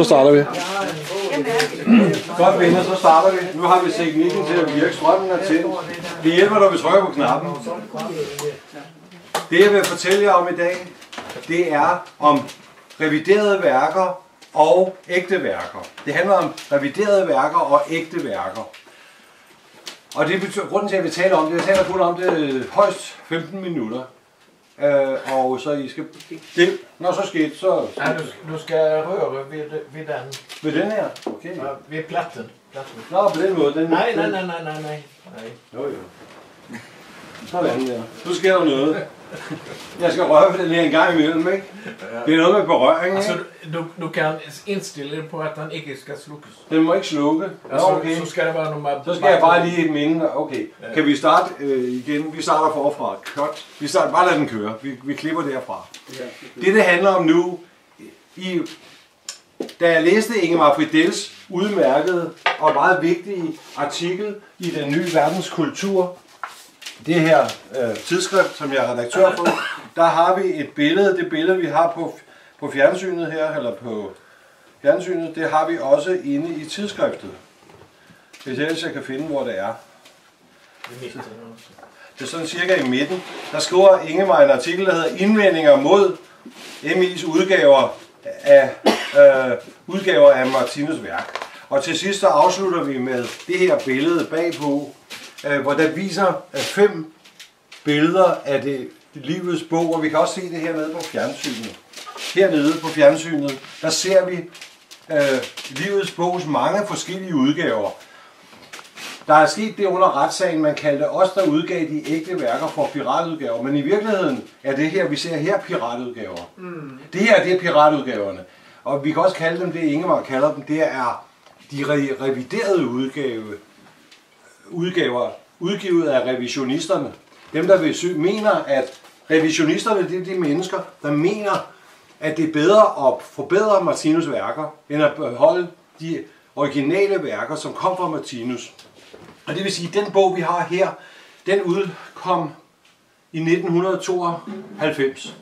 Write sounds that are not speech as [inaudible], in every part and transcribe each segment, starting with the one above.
Så starter vi. Godt venner, så starter vi. Nu har vi teknikken til at virke. Strømmen er tændt. Det hjælper, når vi trykker på knappen. Det jeg vil fortælle jer om i dag, det er om reviderede værker og ægte værker. Det handler om reviderede værker og ægte værker. Og det betyder, grunden til, at vi taler om det, jeg taler kun om det højst 15 minutter. Øh, og så I skal... Det, når så sket, så... Nej, du, du skal røre ved, ved den, Ved den her? Okay. ja, ved platten. platten. Nå, på den måde. Den, Nej, nej, nej, nej, nej. nej. Jo, jo. Sådan der. Nu sker der noget. [laughs] Jeg skal røre den her en gang imellem, ikke? Det er noget med berøring, Altså, ikke? du, du kan indstille det på, at den ikke skal slukkes. Den må ikke slukke. Altså, okay. Så skal det være nummer... Så skal jeg bare lige minde, okay, kan vi starte øh, igen? Vi starter forfra. Cut. Vi starter, bare lad den køre. Vi, vi klipper derfra. Det, det handler om nu, i, da jeg læste Ingemar Fridels udmærkede og meget vigtige artikel i den nye verdens kultur, det her øh, tidsskrift, som jeg er redaktør på, der har vi et billede, det billede vi har på, på fjernsynet her, eller på fjernsynet, det har vi også inde i tidsskriftet. Hvis ellers jeg kan finde, hvor det er. Det er sådan cirka i midten. Der skriver Ingemar en artikel, der hedder Indvendinger mod MI's udgaver af, øh, udgaver af Martinus værk. Og til sidst så afslutter vi med det her billede bagpå, øh, hvor der viser øh, fem billeder af det, det livets bog, og vi kan også se det hernede på fjernsynet. Hernede på fjernsynet, der ser vi øh, livets bogs mange forskellige udgaver. Der er sket det under retssagen, man kaldte os, der udgav de ægte værker for piratudgaver. Men i virkeligheden er det her, vi ser her, piratudgaver. Mm. Det her, det er piratudgaverne. Og vi kan også kalde dem det, Ingemar kalder dem, det er de re- reviderede udgave, udgaver, udgivet af revisionisterne. Dem, der vil sy- mener, at revisionisterne, det er de mennesker, der mener, at det er bedre at forbedre Martinus værker, end at beholde de originale værker, som kom fra Martinus. Og det vil sige, at den bog, vi har her, den udkom i 1992.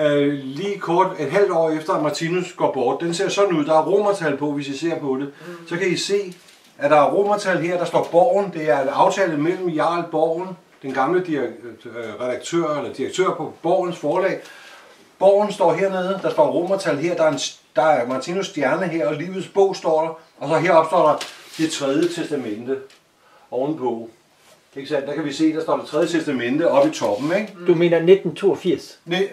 Øh, lige kort, et halvt år efter, at Martinus går bort. Den ser sådan ud. Der er romertal på, hvis I ser på det. Så kan I se, at der er romertal her, der står Borgen. Det er en aftale mellem Jarl Borgen, den gamle øh, redaktør eller direktør på Borgens forlag. Borgen står hernede, der står romertal her, der er, en, der er Martinus stjerne her, og livets bog står der. Og så heroppe står der det tredje testamente ovenpå. Ikke sandt? Der kan vi se, der står det tredje testamente oppe i toppen, ikke? Du mener 1982? Ne,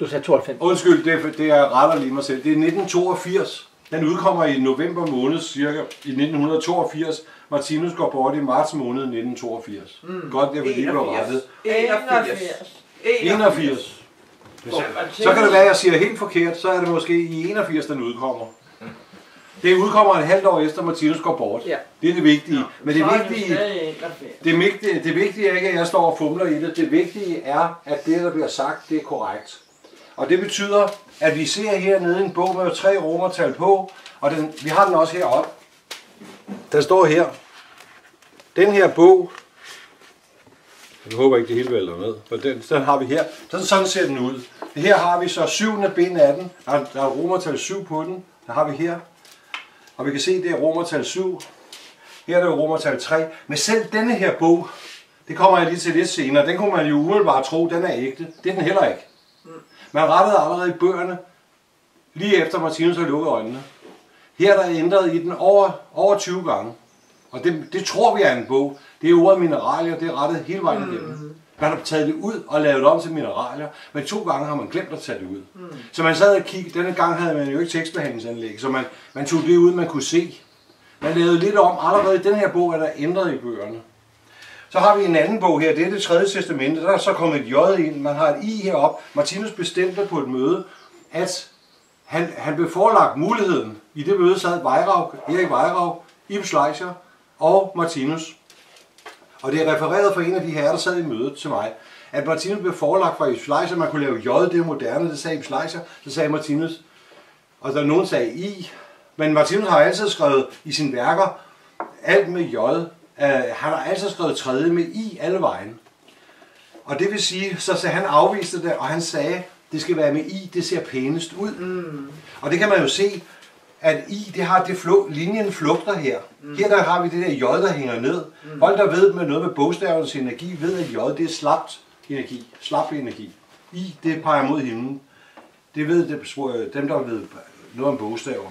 Du sagde 92. undskyld, det, er- det er retter lige mig selv. Det er 1982. Den udkommer i november måned cirka i 1982. Martinus går bort i marts måned 1982. Mm. Godt, jeg vil lige blive rettet. 81. 81. Så kan det være, at jeg siger helt forkert, så er det måske i 81, den udkommer. Det udkommer et halvt år efter, Martinus går bort. Ja. Det er det vigtige. Men det er vigtige, stadig 81. det, vigtige, det vigtige er ikke, at jeg står og fumler i det. Det vigtige er, at det, der bliver sagt, det er korrekt. Og det betyder, at vi ser hernede en bog med tre romertal på, og den, vi har den også heroppe. Der står her, den her bog, jeg håber ikke, det hele vælter ned, men den, den har vi her. Sådan, sådan ser den ud. Her har vi så syvende bind af den. Der, er- der er romertal 7 på den. Der har vi her. Og vi kan se, det er romertal 7. Her er det romertal 3. Men selv denne her bog, det kommer jeg lige til lidt senere, den kunne man jo umiddelbart tro, den er ægte. Det er den heller ikke. Man rettede allerede i bøgerne, lige efter Martinus har lukket øjnene. Her er der ændret i den over, over 20 gange. Og det, det tror vi er en bog. Det er ordet mineralier, det er rettet hele vejen igennem. Man har taget det ud og lavet det om til mineralier, men to gange har man glemt at tage det ud. Mm. Så man sad og kiggede, denne gang havde man jo ikke tekstbehandlingsanlæg, så man, man tog det ud, man kunne se. Man lavede lidt om, allerede i den her bog er der ændret i bøgerne. Så har vi en anden bog her, det er det tredje testamente, der er så kommet et J ind, man har et I herop. Martinus bestemte på et møde, at han, han blev forelagt muligheden. I det møde sad Vejrav, Erik Vejrav, Ibs Schleicher og Martinus. Og det er refereret fra en af de herrer, der sad i mødet til mig, at Martinus blev forelagt fra Ibs Schleicher, man kunne lave J, det er moderne, det sagde Ibs Schleicher, så sagde Martinus, og der nogen sagde I, men Martinus har altid skrevet i sine værker alt med J. Uh, han har altid skrevet tredje med I alle vejen. Og det vil sige, så, så han afviste det, og han sagde, det skal være med I, det ser pænest ud. Mm. Og det kan man jo se, at I, det har det flu, linjen flugter her. Mm. Her der har vi det der J, der hænger ned. Mm. Folk, der ved med noget med bogstavernes energi, ved, at J, det er slapt energi. Slap energi. I, det peger mod himlen. Det ved det, dem, der ved noget om bogstaver.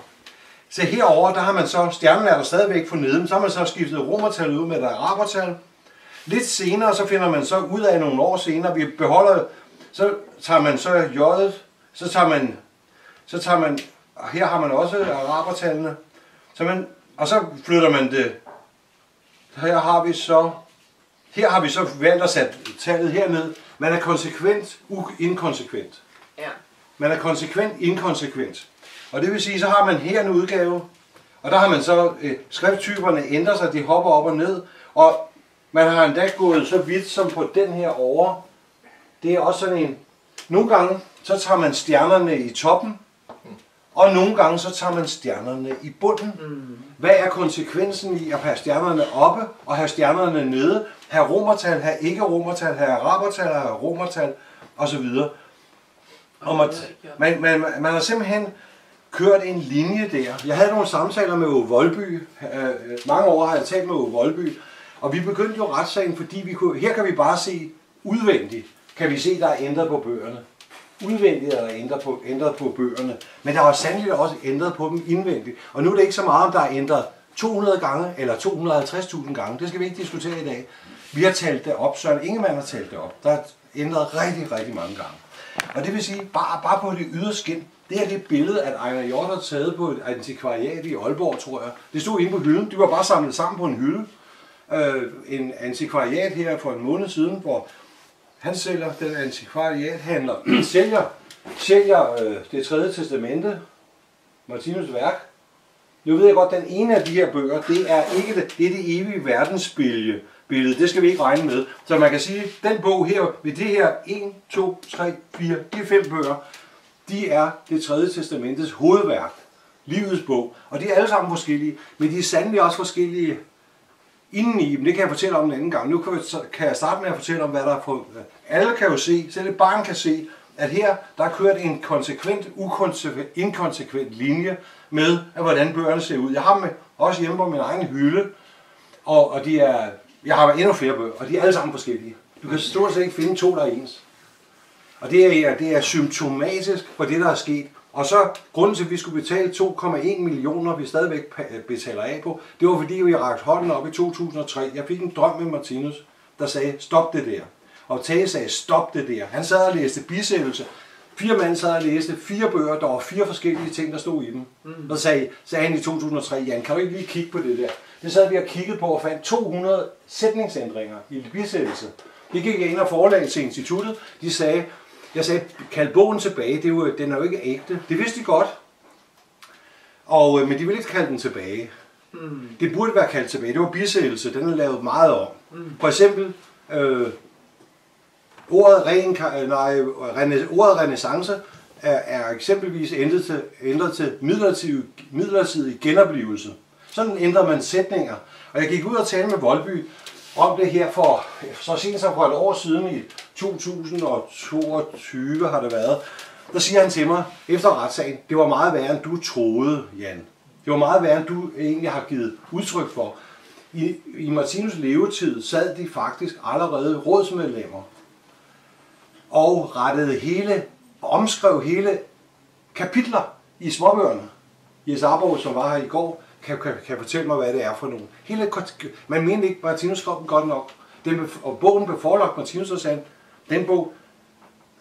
Så herover der har man så, stjernen er der stadigvæk for neden, så har man så skiftet romertal ud med et arabertal. Lidt senere, så finder man så ud af nogle år senere, vi beholder, så tager man så J'et, så tager man, så tager man, og her har man også arabertallene, så man, og så flytter man det, her har vi så, her har vi så valgt at sætte tallet herned. Man er konsekvent, inkonsekvent. Ja. Man er konsekvent, inkonsekvent. Og det vil sige, så har man her en udgave, og der har man så, øh, skrifttyperne ændrer sig, de hopper op og ned, og man har endda gået så vidt som på den her over. Det er også sådan en, nogle gange, så tager man stjernerne i toppen, og nogle gange så tager man stjernerne i bunden. Mm. Hvad er konsekvensen i at have stjernerne oppe og have stjernerne nede? Have romertal, have ikke romertal, have arabertal, have romertal osv. Og man, man, man, man har simpelthen kørt en linje der. Jeg havde nogle samtaler med Ove Voldby. Øh, øh, mange år har jeg talt med Ove Voldby. Og vi begyndte jo retssagen, fordi vi kunne, her kan vi bare se udvendigt, kan vi se, der er ændret på bøgerne. Udvendigt er der ændret på, ændret på bøgerne. Men der var sandelig også ændret på dem indvendigt. Og nu er det ikke så meget, om der er ændret 200 gange eller 250.000 gange. Det skal vi ikke diskutere i dag. Vi har talt det op. Søren Ingemann har talt det op. Der er ændret rigtig, rigtig mange gange. Og det vil sige, bare, bare på det ydre skin, det her det er et billede, at Ejner Hjort har taget på et antikvariat i Aalborg, tror jeg. Det stod inde på hylden. De var bare samlet sammen på en hylde. Øh, en antikvariat her for en måned siden, hvor han sælger, den antikvariathandler, [clears throat] sælger, sælger øh, det tredje testamente, Martinus værk. Nu ved jeg godt, at den ene af de her bøger, det er ikke det, det er det evige verdensbillede. Billede. Det skal vi ikke regne med. Så man kan sige, at den bog her, ved det her 1, 2, 3, 4, de fem bøger, de er det tredje testamentets hovedværk, livets bog. Og de er alle sammen forskellige, men de er sandelig også forskellige indeni dem. Det kan jeg fortælle om en anden gang. Nu kan jeg, kan jeg starte med at fortælle om, hvad der er på. Alle kan jo se, selv et barn kan se, at her der er kørt en konsekvent, ukonsekvent, inkonsekvent linje med, at hvordan bøgerne ser ud. Jeg har dem også hjemme på min egen hylde, og, og de er, jeg har endnu flere bøger, og de er alle sammen forskellige. Du kan stort set ikke finde to, der er ens. Og det er, det er symptomatisk for det, der er sket. Og så grunden til, at vi skulle betale 2,1 millioner, vi stadigvæk betaler af på, det var fordi, vi rakte hånden op i 2003. Jeg fik en drøm med Martinus, der sagde, stop det der. Og Tage sagde, stop det der. Han sad og læste bisættelse. Fire mænd sad og læste fire bøger, der var fire forskellige ting, der stod i dem. Mm. Så sagde, sagde han i 2003, Jan, kan du ikke lige kigge på det der? Det sad vi og kiggede på og fandt 200 sætningsændringer i bisættelse. Det gik jeg ind og forelagde til instituttet. De sagde, jeg sagde, kald bogen tilbage, det er jo, den er jo ikke ægte. Det vidste de godt. Og, øh, men de ville ikke kalde den tilbage. Mm. Det burde være kaldt tilbage. Det var bisættelse. Den er lavet meget om. Mm. For eksempel, øh, ordet, ren, nej, rene, ordet renaissance er, er eksempelvis ændret til, ændret til midlertidig, midlertidig genoplevelse. Sådan ændrer man sætninger. Og jeg gik ud og talte med Voldby om det her for så sent som for et år siden i 2022 har det været. Der siger han til mig efter retssagen, det var meget værre end du troede, Jan. Det var meget værre end du egentlig har givet udtryk for. I, i Martinus levetid sad de faktisk allerede rådsmedlemmer og rettede hele, omskrev hele kapitler i småbøgerne. Jes Arborg, som var her i går, kan, kan, kan fortælle mig, hvad det er for nogen. Hele, man mente ikke, Martinus skrev den godt nok. Den, og bogen blev forelagt Martinus og sagde, den bog,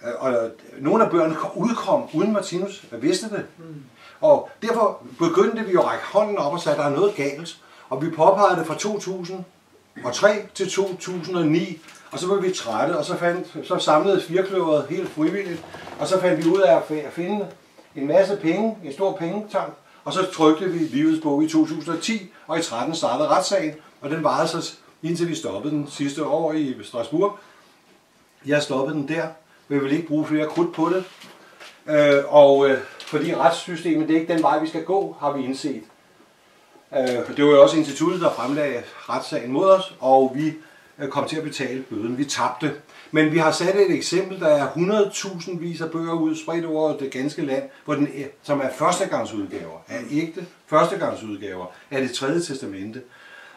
øh, og nogle af bøgerne udkom uden Martinus vidste det. Mm. Og derfor begyndte vi at række hånden op og sagde, at der er noget galt. Og vi påpegede det fra 2003 til 2009, og så blev vi trætte, og så, fandt, så samlede firkløveret helt frivilligt, og så fandt vi ud af at finde en masse penge, en stor pengetank, og så trykte vi livets bog i 2010, og i 13 startede retssagen, og den varede så indtil vi stoppede den sidste år i Strasbourg. Jeg stoppede den der, vi vil ikke bruge flere krudt på det. Øh, og øh, fordi retssystemet det er ikke den vej, vi skal gå, har vi indset. Øh, det var jo også instituttet, der fremlagde retssagen mod os, og vi Øh, kom til at betale bøden. Vi tabte. Men vi har sat et eksempel, der er 100.000 vis af bøger ud, spredt over det ganske land, hvor den, er- som er førstegangsudgaver, er ægte førstegangsudgaver af det tredje testamente.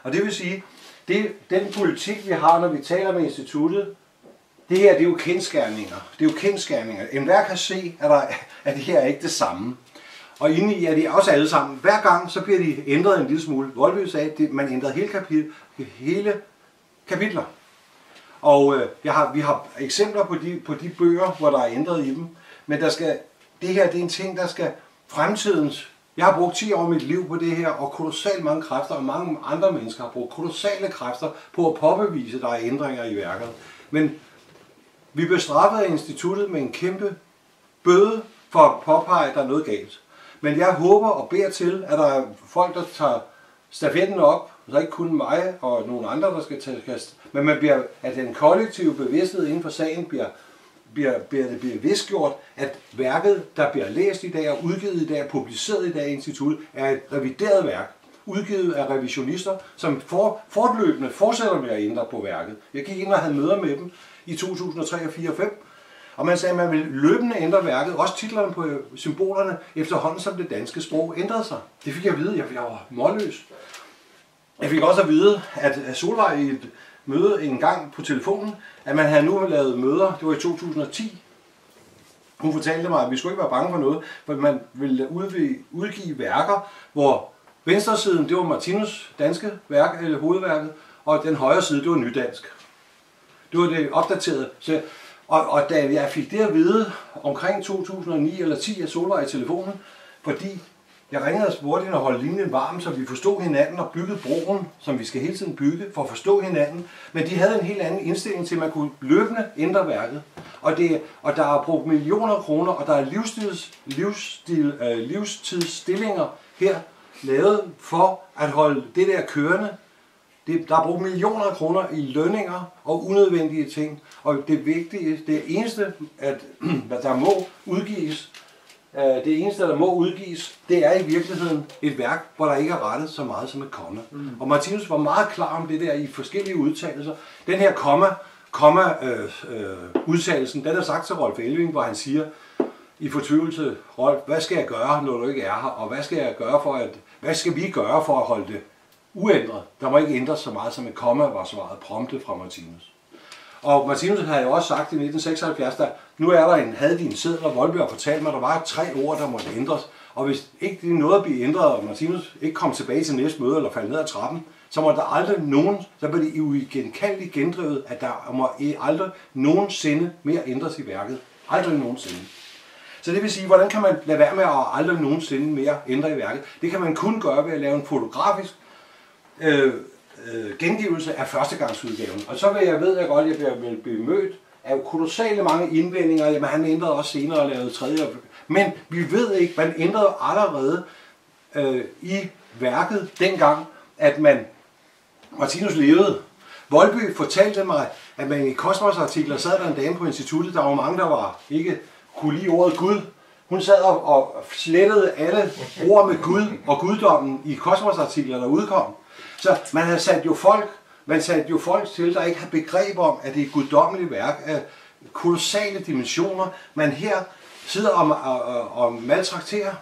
Og det vil sige, det, den politik, vi har, når vi taler med instituttet, det her, det er jo kendskærninger. Det er jo kendskærninger. En hver kan se, at, der, at det her er ikke det samme. Og inde i er de også alle sammen. Hver gang, så bliver de ændret en lille smule. Voldby sagde, at man ændrede hele, kapitel, hele kapitler. Og øh, jeg har, vi har eksempler på de, på de bøger, hvor der er ændret i dem. Men der skal, det her det er en ting, der skal fremtidens... Jeg har brugt 10 år af mit liv på det her, og kolossalt mange kræfter, og mange andre mennesker har brugt kolossale kræfter på at påbevise, at der er ændringer i værket. Men vi blev straffet af instituttet med en kæmpe bøde for at påpege, at der er noget galt. Men jeg håber og beder til, at der er folk, der tager stafetten op, så ikke kun mig og nogle andre, der skal tage kast, men man bliver, at den kollektive bevidsthed inden for sagen bliver, bliver, bliver det bliver vidstgjort, at værket, der bliver læst i dag og udgivet i dag og publiceret i dag i instituttet, er et revideret værk, udgivet af revisionister, som for, fortløbende fortsætter med at ændre på værket. Jeg gik ind og havde møder med dem i 2003 og 4 og 5, og man sagde, at man ville løbende ændre værket, også titlerne på øh, symbolerne, efterhånden som det danske sprog ændrede sig. Det fik jeg at vide, jeg jeg var målløs. Jeg fik også at vide, at Solvej i et møde en gang på telefonen, at man havde nu lavet møder, det var i 2010. Hun fortalte mig, at vi skulle ikke være bange for noget, for man ville udgive værker, hvor venstre siden, det var Martinus danske værk, eller hovedværket, og den højre side, det var nydansk. Det var det opdaterede. Så, og, og da jeg fik det at vide omkring 2009 eller 10 af Solvej i telefonen, fordi jeg ringede og spurgte hende at holde linjen varm, så vi forstod hinanden og byggede broen, som vi skal hele tiden bygge for at forstå hinanden. Men de havde en helt anden indstilling til, at man kunne løbende ændre værket. Og, det, og der er brugt millioner af kroner, og der er livstids, livsstil, øh, livstidsstillinger her lavet for at holde det der kørende. Det, der er brugt millioner af kroner i lønninger og unødvendige ting. Og det vigtige, det eneste, at, hvad [clears throat] der må udgives, det eneste, der må udgives, det er i virkeligheden et værk, hvor der ikke er rettet så meget som et komma. Mm. Og Martinus var meget klar om det der i forskellige udtalelser. Den her komma, komma øh, øh, udtalelsen, den er sagt til Rolf Elving, hvor han siger, i fortvivlelse, Rolf, hvad skal jeg gøre, når du ikke er her, og hvad skal jeg gøre for at, hvad skal vi gøre for at holde det uændret? Der må ikke ændres så meget som et komma, var svaret prompte fra Martinus. Og Martinus havde jo også sagt i 1976, at nu er der en, havde de en sædler, og Voldberg fortalte mig, at der var tre ord, der måtte ændres. Og hvis ikke det noget at blive ændret, og Martinus ikke kom tilbage til næste møde, eller faldt ned ad trappen, så må der aldrig nogen, så bliver det uigenkaldeligt gendrevet, at der må aldrig nogensinde mere ændres i værket. Aldrig nogensinde. Så det vil sige, hvordan kan man lade være med at aldrig nogensinde mere ændre i værket? Det kan man kun gøre ved at lave en fotografisk øh, øh, gengivelse af førstegangsudgaven. Og så vil jeg ved jeg godt, at jeg bliver vil blive er jo kolossale mange indvendinger. Jamen, han ændrede også senere og lavede tredje. Men vi ved ikke, man ændrede allerede øh, i værket dengang, at man, Martinus levede. Volby fortalte mig, at man i kosmosartikler sad der en dame på instituttet, der var mange, der var ikke kunne lide ordet Gud. Hun sad og, og slettede alle ord med Gud og guddommen i kosmosartikler, der udkom. Så man havde sat jo folk, man satte jo folk til, der ikke har begreb om, at det er et guddommeligt værk af kolossale dimensioner, man her sidder og, og, og, og maltrakterer.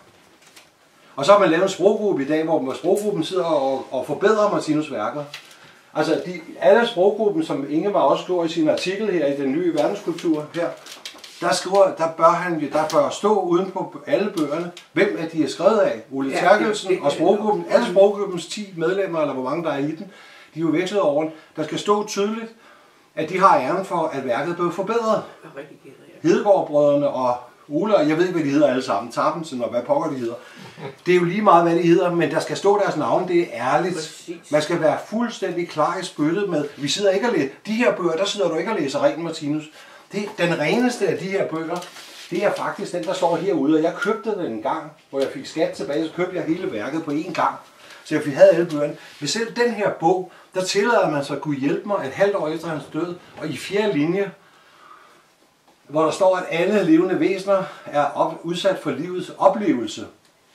Og så har man lavet en sproggruppe i dag, hvor sproggruppen sidder og, og forbedrer Martinus værker. Altså, de, alle sproggruppen, som Ingevar også skriver i sin artikel her i Den Nye Verdenskultur her, der, skriver, der bør han der bør stå uden på alle bøgerne, hvem er de er skrevet af. Ole Ja, Terkelsen det- det- og sproggruppen, alle sproggruppens 10 medlemmer, eller hvor mange der er i den, de er jo vekslet over. Der skal stå tydeligt, at de har æren for, at værket blev forbedret. Hedegaard-brødrene og Ole, og jeg ved ikke, hvad de hedder alle sammen, Tappensen og hvad pokker de hedder. Det er jo lige meget, hvad de hedder, men der skal stå deres navn, det er ærligt. Præcis. Man skal være fuldstændig klar i spyttet med, vi sidder ikke og læser, de her bøger, der sidder du ikke og læser ren Martinus. Det, den reneste af de her bøger, det er faktisk den, der står herude, og jeg købte den en gang, hvor jeg fik skat tilbage, så købte jeg hele værket på én gang. Så jeg havde alle bøgerne. Ved selv den her bog, der tillader man sig at kunne hjælpe mig et halvt år efter hans død, og i fjerde linje, hvor der står, at alle levende væsener er op, udsat for livets oplevelse.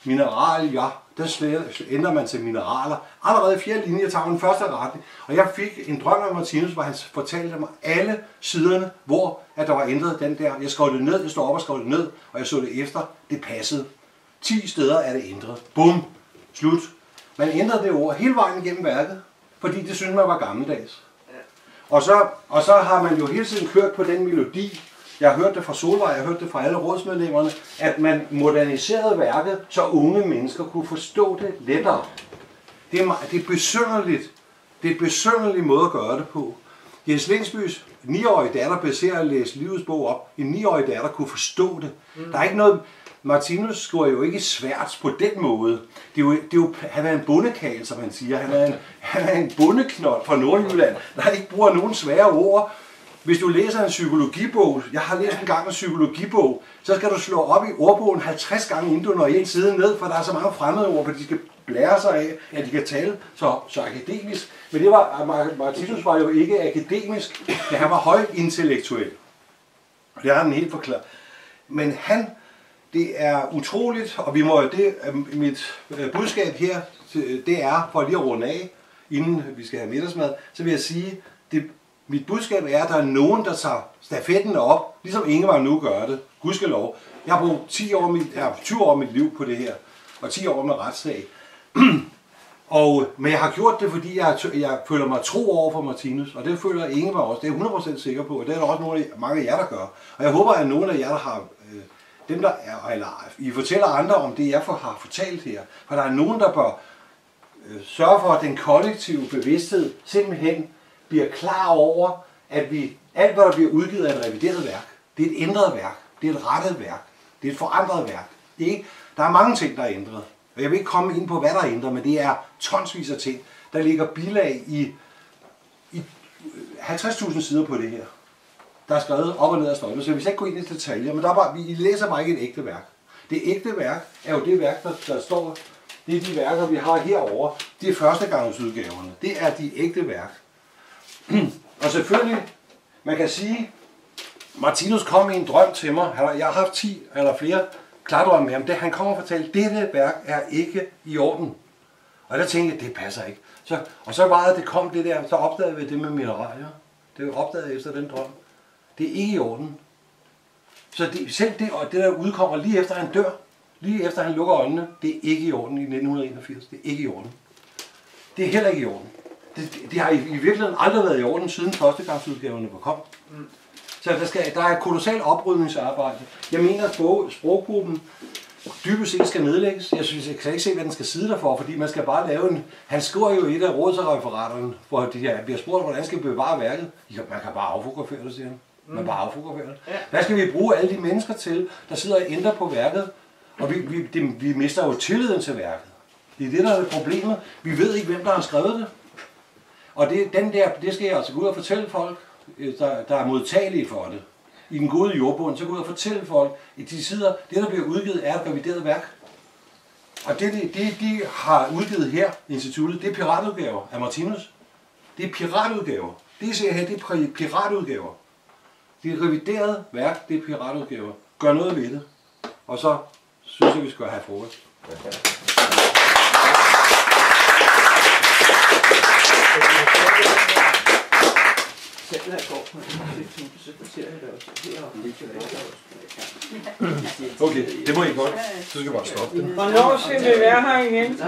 Mineralia, ja, slet- ændrer man til mineraler. Allerede i fjerde linje tager man første retning. Og jeg fik en drøm af Martinus, hvor han fortalte mig alle siderne, hvor at der var ændret den der. Jeg skrev det ned, jeg stod op og skrev det ned, og jeg så det efter. Det passede. 10 steder er det ændret. Bum. Slut. Man ændrede det ord hele vejen igennem værket, fordi det synes man var gammeldags. Og så, og så har man jo hele tiden kørt på den melodi, jeg har hørt det fra Solvej, jeg har hørt det fra alle rådsmedlemmerne, at man moderniserede værket, så unge mennesker kunne forstå det lettere. Det er, det er besynderligt. Det er en besynderlig måde at gøre det på. Jens Lindsbys 9-årige datter beser at læse livets bog op. En 9-årig datter kunne forstå det. Mm. Der er ikke noget... Martinus skriver jo ikke svært på den måde. Det er jo, det er jo, han er en bundekal, som han siger. Han er en, han er en bundeknold fra Nordjylland, der ikke bruger nogen svære ord. Hvis du læser en psykologibog, jeg har læst en gang en psykologibog, så skal du slå op i ordbogen 50 gange, inden du når en side ned, for der er så mange fremmede ord, for de skal blære sig af, at de kan tale så, så akademisk. Men det var, Martinus var jo ikke akademisk, men han var højintellektuel. Og det har han helt forklaret. Men han, det er utroligt, og vi må det, øh, mit øh, budskab her, øh, det er, for lige at runde af, inden vi skal have middagsmad, så vil jeg sige, det, mit budskab er, at der er nogen, der tager stafetten op, ligesom Ingevar nu gør det. Gudskelov. Jeg har brugt 10 år, af mit, ja, 20 år af mit liv på det her, og 10 år med retssag. [clears throat] Og, men jeg har gjort det, fordi jeg, jeg føler mig tro over for Martinus, og det føler Ingevar også. Det er jeg 100% sikker på, og det er der også nogle af, mange af jer, der gør. Og jeg håber, at nogle af jer, der har, øh, dem der er, eller I fortæller andre om det, jeg for, har fortalt her. For der er nogen, der bør øh, sørge for, at den kollektive bevidsthed simpelthen bliver klar over, at vi, alt hvad der bliver udgivet er et revideret værk. Det er et ændret værk. Det er et rettet værk. Det er et forandret værk. Det er ikke, der er mange ting, der er ændret. Og jeg vil ikke komme ind på, hvad der er ændret, men det er tonsvis af ting. Der ligger bilag i, i øh, 50.000 sider på det her. Der er skrevet op og ned af stolpe, så vi skal ikke gå ind i detaljer, men der er bare, vi læser bare ikke et ægte værk. Det ægte værk er jo det værk, der, der står, det er de værker, vi har herovre. Det er førstegangsudgaverne. Det er de ægte værk. [clears throat] og selvfølgelig, man kan sige, Martinus kom i en drøm til mig. Han Jeg har haft 10 eller flere klardrømme med ham. Det, han kommer og fortæller, dette værk er ikke i orden. Og der tænkte jeg, det passer ikke. Så, og så var det, det kom det der, så opdagede vi det med mineralier. Det opdagede jeg efter den drøm. Det er ikke i orden. Så det, selv det, og det der udkommer lige efter han dør, lige efter han lukker øjnene, det er ikke i orden i 1981. Det er ikke i orden. Det er heller ikke i orden. Det, det, det har i, i virkeligheden aldrig været i orden, siden førstegangsudgaverne var kommet. Så der, skal, der er kolossal kolossalt oprydningsarbejde. Jeg mener, at sprog, sproggruppen dybest set skal nedlægges. Jeg synes, jeg kan ikke se, hvad den skal sidde der for, fordi man skal bare lave en... Han skriver jo i et af rådsreferaterne, hvor de der bliver spurgt, hvordan skal vi bevare værket. Jo, man kan bare affotografere det, siger han. Man kan bare affotografere det. Hvad skal vi bruge alle de mennesker til, der sidder og ændrer på værket? Og vi, vi, det, vi mister jo tilliden til værket. Det er det, der er problemet. Vi ved ikke, hvem der har skrevet det. Og det, den der, det skal jeg altså gå ud og fortælle folk, øh, der, der er modtagelige for det. I den gode jordbund, så gå ud og fortælle folk, at de sidder, det der bliver udgivet er et revideret værk. Og det, det, det de har udgivet her instituttet, det er piratudgaver af Martinus. Det er piratudgaver. Det ser her, det er piratudgaver. Det er revideret værk, det er piratudgaver. Gør noget ved det. Og så synes jeg, vi skal have frokost. Selv går på. Okay, det må I godt. Så skal jeg bare stoppe det. Hvornår skal vi være her igen?